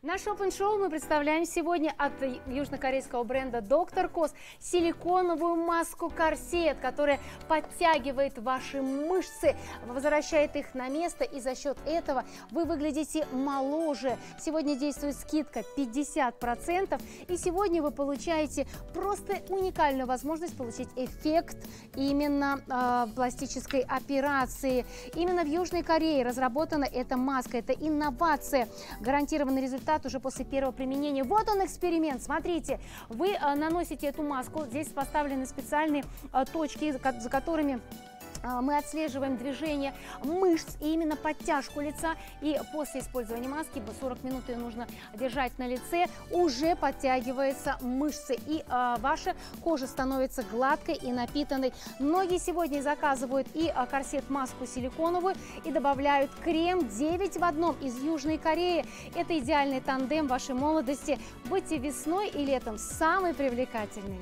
Наш опен-шоу мы представляем сегодня от южнокорейского бренда Доктор Кос силиконовую маску корсет, которая подтягивает ваши мышцы, возвращает их на место, и за счет этого вы выглядите моложе. Сегодня действует скидка 50%, и сегодня вы получаете просто уникальную возможность получить эффект именно э, пластической операции. Именно в Южной Корее разработана эта маска, это инновация, гарантированный результат результат уже после первого применения. Вот он эксперимент, смотрите, вы э, наносите эту маску, здесь поставлены специальные э, точки, за которыми мы отслеживаем движение мышц и именно подтяжку лица. И после использования маски, 40 минут ее нужно держать на лице, уже подтягиваются мышцы. И а, ваша кожа становится гладкой и напитанной. Многие сегодня заказывают и а, корсет-маску силиконовую, и добавляют крем 9 в одном из Южной Кореи. Это идеальный тандем вашей молодости. Будьте весной и летом самый привлекательный.